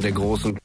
Der großen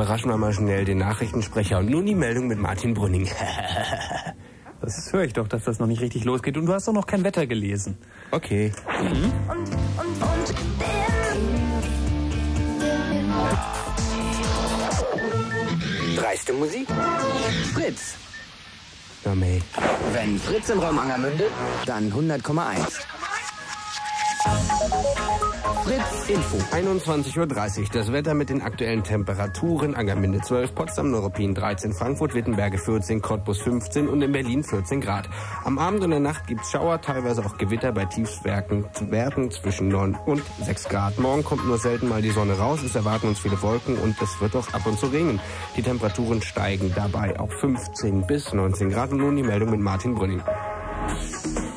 überraschen wir mal schnell den Nachrichtensprecher. Und nun die Meldung mit Martin Brünning. das höre ich doch, dass das noch nicht richtig losgeht. Und du hast doch noch kein Wetter gelesen. Okay. Mhm. Und, und, und Dreiste Musik. Fritz. Na. Wenn Fritz im Raum Angermünde, dann 100,1. Fritz Info. 21.30 Uhr. Das Wetter mit den aktuellen Temperaturen. Angermünde 12, Potsdam, Neuruppin 13, Frankfurt, Wittenberge 14, Cottbus 15 und in Berlin 14 Grad. Am Abend und der Nacht gibt's Schauer, teilweise auch Gewitter bei Tiefstwerken Werten zwischen 9 und 6 Grad. Morgen kommt nur selten mal die Sonne raus. Es erwarten uns viele Wolken und es wird auch ab und zu regnen. Die Temperaturen steigen dabei auf 15 bis 19 Grad. Und nun die Meldung mit Martin Brünning.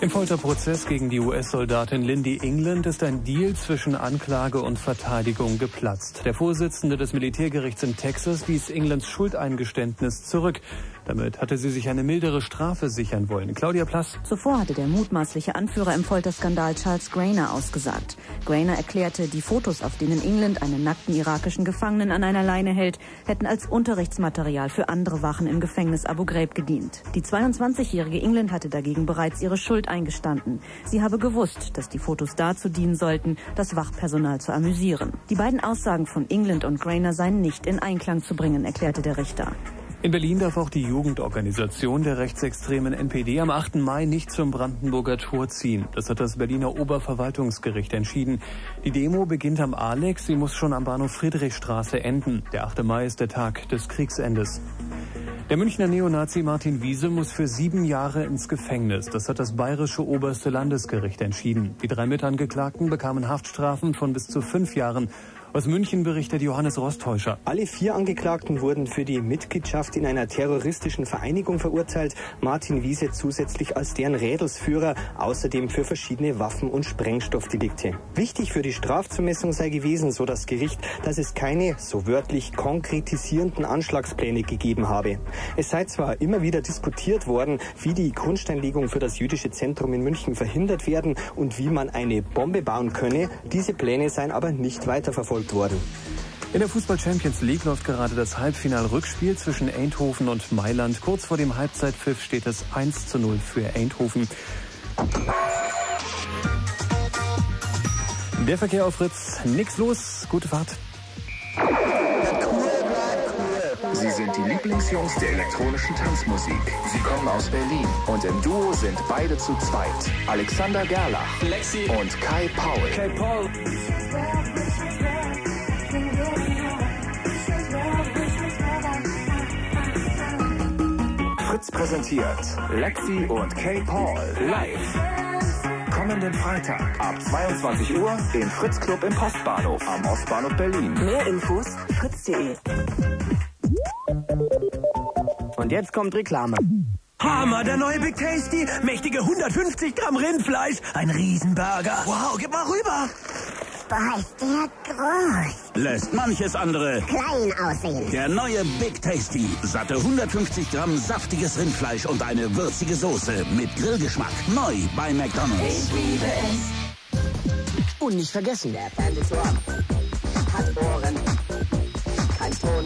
Im Folterprozess gegen die US-Soldatin Lindy England ist ein Deal zwischen Anklage und Verteidigung geplatzt. Der Vorsitzende des Militärgerichts in Texas wies Englands Schuldeingeständnis zurück. Damit hatte sie sich eine mildere Strafe sichern wollen. Claudia Plass. Zuvor hatte der mutmaßliche Anführer im Folterskandal Charles Grainer ausgesagt. Grainer erklärte, die Fotos, auf denen England einen nackten irakischen Gefangenen an einer Leine hält, hätten als Unterrichtsmaterial für andere Wachen im Gefängnis Abu Ghraib gedient. Die 22-jährige England hatte dagegen bereits ihre Schuld eingestanden. Sie habe gewusst, dass die Fotos dazu dienen sollten, das Wachpersonal zu amüsieren. Die beiden Aussagen von England und Grainer seien nicht in Einklang zu bringen, erklärte der Richter. In Berlin darf auch die Jugendorganisation der rechtsextremen NPD am 8. Mai nicht zum Brandenburger Tor ziehen. Das hat das Berliner Oberverwaltungsgericht entschieden. Die Demo beginnt am Alex, sie muss schon am Bahnhof Friedrichstraße enden. Der 8. Mai ist der Tag des Kriegsendes. Der Münchner Neonazi Martin Wiese muss für sieben Jahre ins Gefängnis. Das hat das bayerische oberste Landesgericht entschieden. Die drei Mitangeklagten bekamen Haftstrafen von bis zu fünf Jahren aus München berichtet Johannes Rosttäuscher. Alle vier Angeklagten wurden für die Mitgliedschaft in einer terroristischen Vereinigung verurteilt. Martin Wiese zusätzlich als deren Rädelsführer, außerdem für verschiedene Waffen- und Sprengstoffdelikte. Wichtig für die Strafzumessung sei gewesen, so das Gericht, dass es keine, so wörtlich, konkretisierenden Anschlagspläne gegeben habe. Es sei zwar immer wieder diskutiert worden, wie die Grundsteinlegung für das jüdische Zentrum in München verhindert werden und wie man eine Bombe bauen könne, diese Pläne seien aber nicht weiterverfolgt verfolgt worden. In der Fußball Champions League läuft gerade das Halbfinal-Rückspiel zwischen Eindhoven und Mailand. Kurz vor dem Halbzeitpfiff steht es 1 zu 0 für Eindhoven. Der Verkehr auf Fritz, nix los, gute Fahrt. Sie sind die Lieblingsjungs der elektronischen Tanzmusik. Sie kommen aus Berlin und im Duo sind beide zu zweit. Alexander Gerlach Lexi und Kai Paul. Kai Paul. Fritz präsentiert Lexi und Kay Paul live. Kommenden Freitag ab 22 Uhr im Fritz Club im Postbahnhof am Ostbahnhof Berlin. Mehr Infos fritz.de. Und jetzt kommt Reklame. Hammer, der neue Big Tasty. Mächtige 150 Gramm Rindfleisch. Ein Riesenburger. Wow, gib mal rüber. Boah, ist der groß. Lässt manches andere klein aussehen. Der neue Big Tasty. Satte 150 Gramm saftiges Rindfleisch und eine würzige Soße mit Grillgeschmack. Neu bei McDonald's. Ich liebe es. Und nicht vergessen. Der Fernsehturm hat Ohren. Kein Ton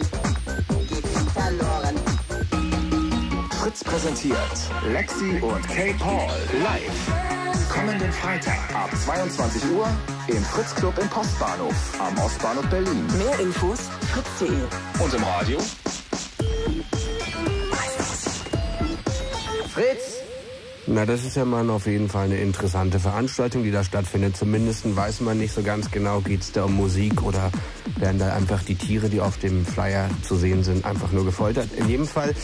geht ihm verloren. Fritz präsentiert Lexi und Kay Paul live. Kommenden Freitag ab 22 Uhr im Fritz Club im Postbahnhof am Ostbahnhof Berlin. Mehr Infos fritz.de. Und im Radio? Fritz! Na, das ist ja mal auf jeden Fall eine interessante Veranstaltung, die da stattfindet. Zumindest weiß man nicht so ganz genau, geht es da um Musik oder werden da einfach die Tiere, die auf dem Flyer zu sehen sind, einfach nur gefoltert. In jedem Fall,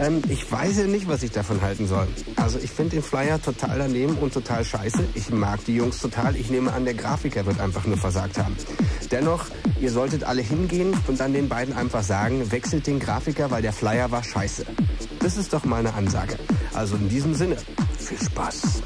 ähm, ich weiß ja nicht, was ich davon halten soll. Also ich finde den Flyer total daneben und total scheiße. Ich mag die Jungs total. Ich nehme an, der Grafiker wird einfach nur versagt haben. Dennoch, ihr solltet alle hingehen und dann den beiden einfach sagen, wechselt den Grafiker, weil der Flyer war scheiße. Das ist doch mal eine Ansage. Also in diesem Sinne, viel Spaß.